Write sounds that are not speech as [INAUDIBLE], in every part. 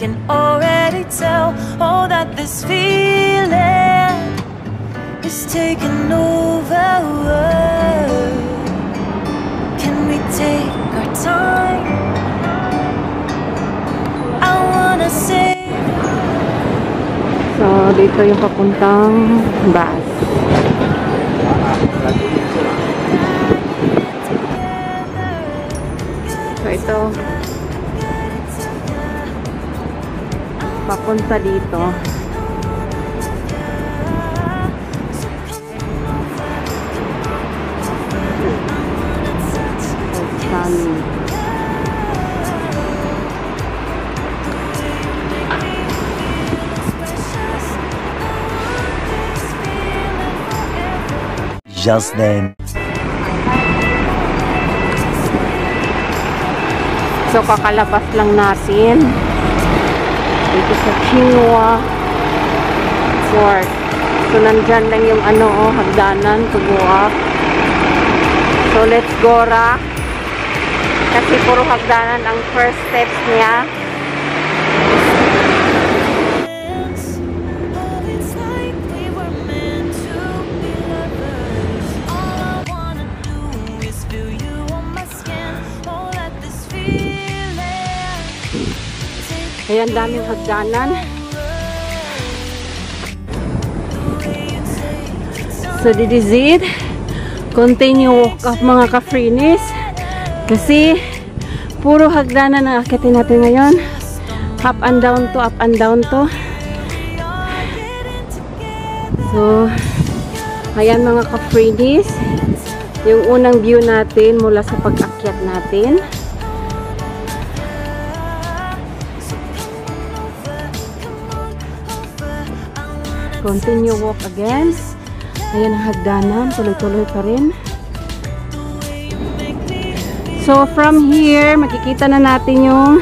can already tell. Oh, that this feeling is taking over. Can we take our time? I wanna say. So, dito yung papuntang bus. So, ito. Papunta dito. Just then. So, kakalabas lang natin dito sa Chinua Fort. So, nandyan lang yung ano, oh, hagdanan to go up. So, let's go ra. Kasi puro hagdanan ang first steps niya. Ayan, daming hagdanan. So, this is it. Continue walk up mga ka-freenis. Kasi, puro hagdanan ang akitin natin ngayon. Up and down to, up and down to. So, ayan mga ka-freenis. Yung unang view natin mula sa pag-akyat natin. Continue walk again. Ayan ang hagdanan. Tuloy-tuloy pa rin. So, from here, makikita na natin yung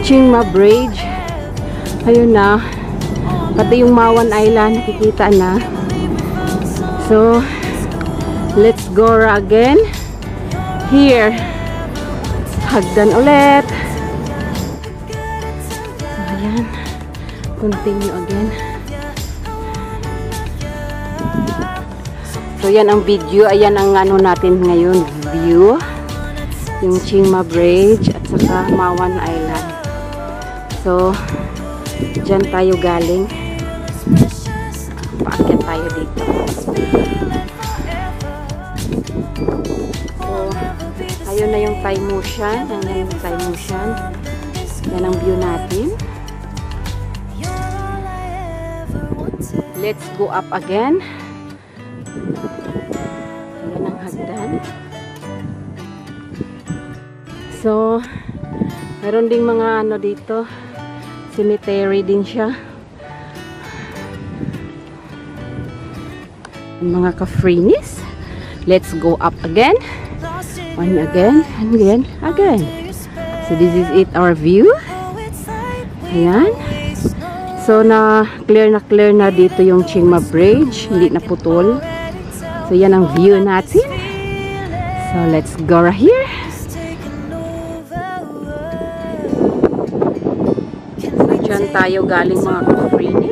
Chingma Bridge. Ayun na. Pati yung Mawan Island, nakikita na. So, let's go again. Here. Hagdan ulit. Ayan. Continue again. So, yan ang video. Ayan ang ano natin ngayon. View. Yung Chingma Bridge at saka Mawan Island. So, dyan tayo galing. Paakyat tayo dito. So, ayun na yung Thai Motion. Ayan yung Thai Motion. Yan ang view natin. Let's go up again. Ayan ang hagdan. So, meron ding mga ano dito. Cemetery din siya. Mga ka-freenis. Let's go up again. One again, and again, again. So, this is it, our view. Ayan. So, na clear na clear na dito yung Chingma Bridge. Hindi na putol. So, yan ang view natin. So, let's go right here. over. Diyan tayo galing mga ka-freenis.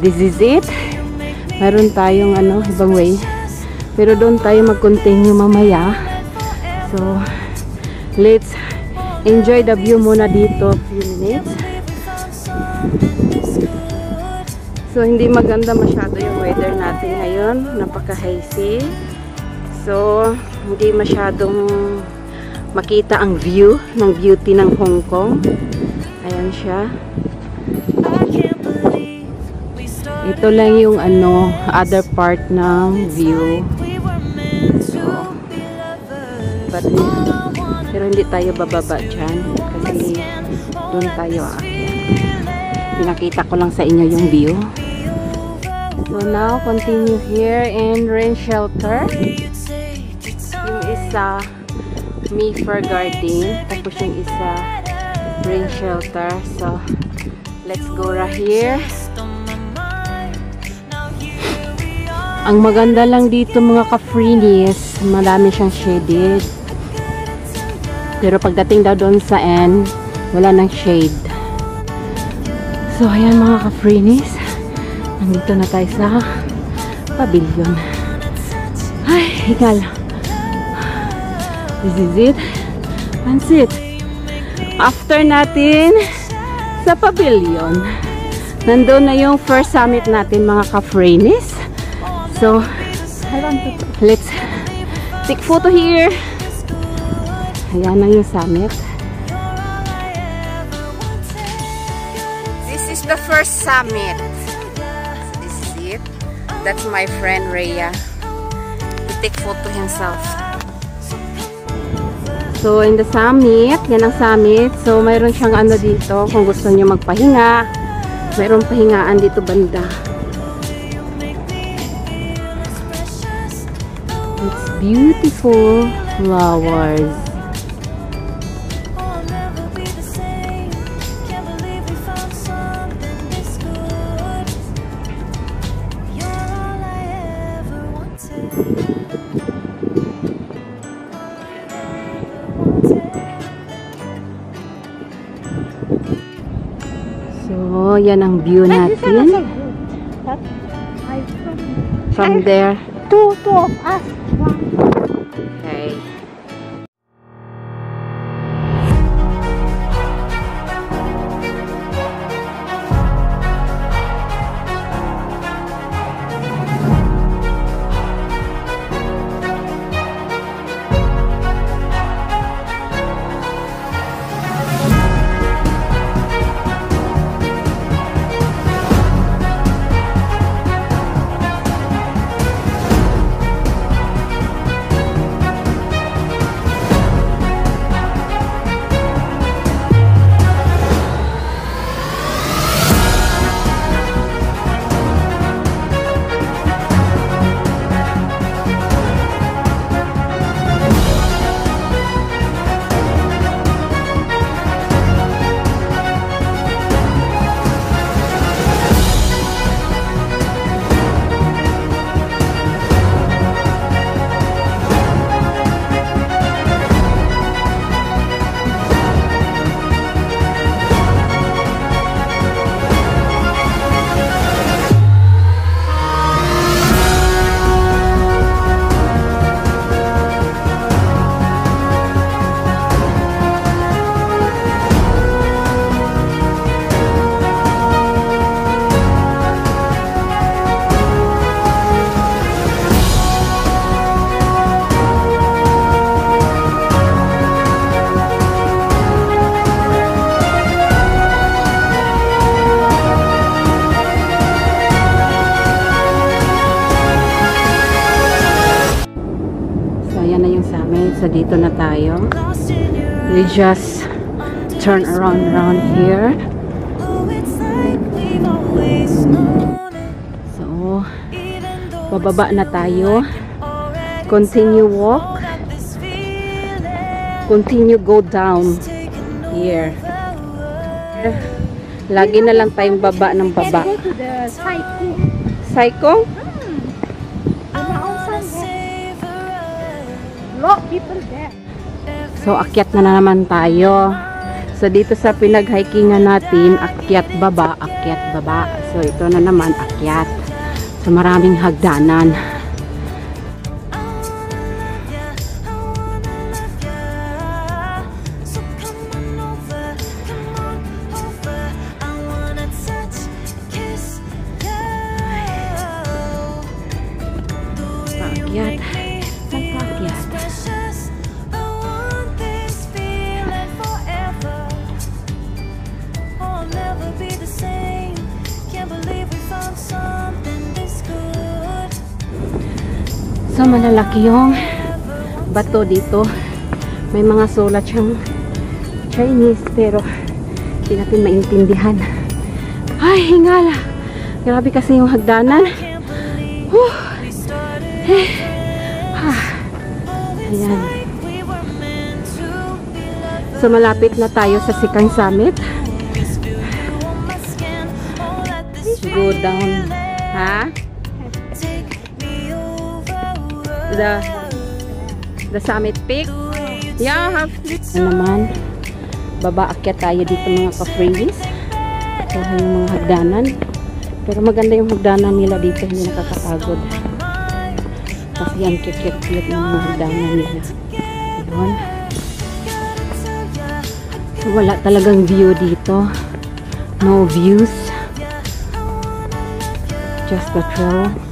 This is it. Meron tayong ano, ibang way. Pero doon tayo mag-continue mamaya. So, let's enjoy the view muna dito. Few minutes. So, hindi maganda masyado yung weather natin ngayon. Napaka-hazy. So, hindi masyadong makita ang view ng beauty ng Hong Kong. Ayan siya. Ito lang yung ano, other part ng view. Lovers. But, pero hindi tayo bababa dyan. Kasi doon tayo aakyat. Pinakita ko lang sa inyo yung view. So now, continue here in rain shelter. Yung isa, Mayfair Garden. Tapos yung isa, rain shelter. So, let's go right here. Ang maganda lang dito mga ka-freenis, marami siyang shaded. Pero pagdating daw doon sa end, wala nang shade. So, ayan mga ka-freenis. Nandito na tayo sa pavilion. Ay, higal. This is it. That's it. After natin sa pavilion, nandun na yung first summit natin mga ka-freenis. So, let's take photo here. Ayan na yung summit. This is the first summit. This is it. That's my friend Rhea. He take photo himself. So, in the summit, yan ang summit. So, mayroon siyang ano dito, kung gusto niyo magpahinga. Mayroon pahingaan dito banda. Ever flowers. So, yan ang view natin. From there. Two, two of us. Dito na tayo. We just turn around around here. So, bababa na tayo. Continue walk. Continue go down. Here. Lagi na lang tayong baba ng baba. Saikong? Lot people there. So, akyat na, na naman tayo. So, dito sa pinag-hikingan natin, akyat baba, akyat baba. So, ito na naman, akyat. So, maraming hagdanan. Malalaki yung bato dito. May mga sulat siyang Chinese pero hindi natin maintindihan. Ay, hingala. Grabe kasi yung hagdanan. Whew. Eh. Ah. Ayan. So malapit na tayo sa Sikang Summit. Go down. Ha? The the summit peak. Yeah, have ano naman. Baba akyat tayo dito mga ka-freebies. So yung mga hagdanan. Pero maganda yung hagdanan nila dito, hindi nakakapagod. Kasi ang cute-cute ng mga hagdanan nila. Yun. So, wala talagang view dito. No views. Just the trail.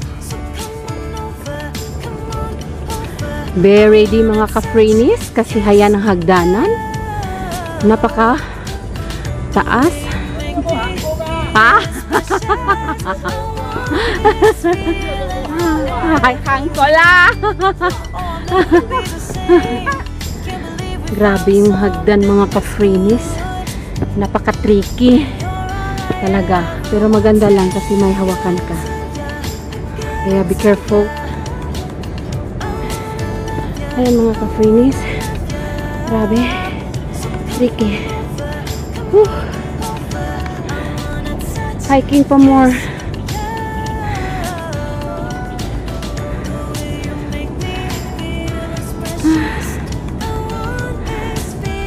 Be ready mga ka-freenis kasi haya ng hagdanan. Napaka taas. Ha? [LAUGHS] Ay, hangkola! [LAUGHS] Grabe yung hagdan mga ka-freenis. Napaka-tricky. Talaga. Pero maganda lang kasi may hawakan ka. Kaya be careful. Ayan mga ka-freenis. Grabe. Tricky. Whew. Hiking pa more.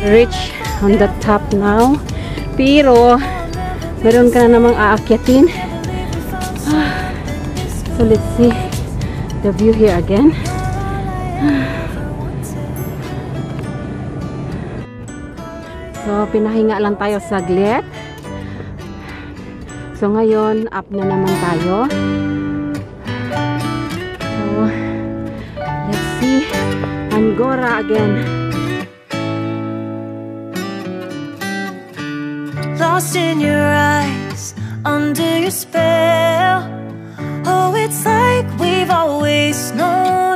Reach on the top now. Pero, meron ka na namang aakyatin. Ah. So, let's see the view here again. Pinahinga lang tayo saglit. So, ngayon, up na naman tayo. So, let's see. Angora again. Lost in your eyes, under your spell. Oh, it's like we've always known.